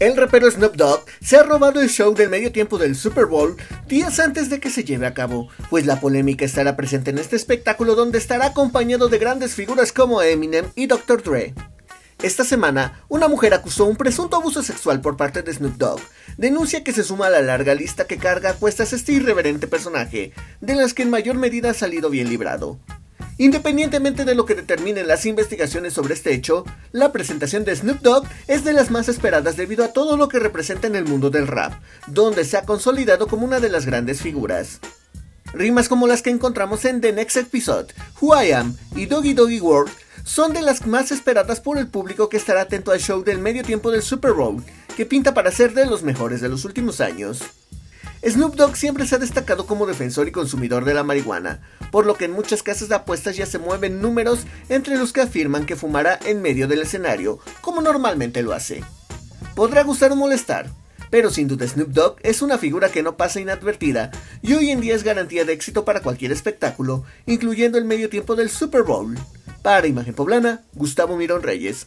El rapero Snoop Dogg se ha robado el show del medio tiempo del Super Bowl días antes de que se lleve a cabo, pues la polémica estará presente en este espectáculo donde estará acompañado de grandes figuras como Eminem y Dr. Dre. Esta semana, una mujer acusó un presunto abuso sexual por parte de Snoop Dogg, denuncia que se suma a la larga lista que carga a cuestas este irreverente personaje, de las que en mayor medida ha salido bien librado. Independientemente de lo que determinen las investigaciones sobre este hecho, la presentación de Snoop Dogg es de las más esperadas debido a todo lo que representa en el mundo del rap, donde se ha consolidado como una de las grandes figuras. Rimas como las que encontramos en The Next Episode, Who I Am y Doggy Doggy World son de las más esperadas por el público que estará atento al show del medio tiempo del Super Bowl, que pinta para ser de los mejores de los últimos años. Snoop Dogg siempre se ha destacado como defensor y consumidor de la marihuana, por lo que en muchas casas de apuestas ya se mueven números entre los que afirman que fumará en medio del escenario, como normalmente lo hace. Podrá gustar o molestar, pero sin duda Snoop Dogg es una figura que no pasa inadvertida y hoy en día es garantía de éxito para cualquier espectáculo, incluyendo el medio tiempo del Super Bowl. Para Imagen Poblana, Gustavo Mirón Reyes.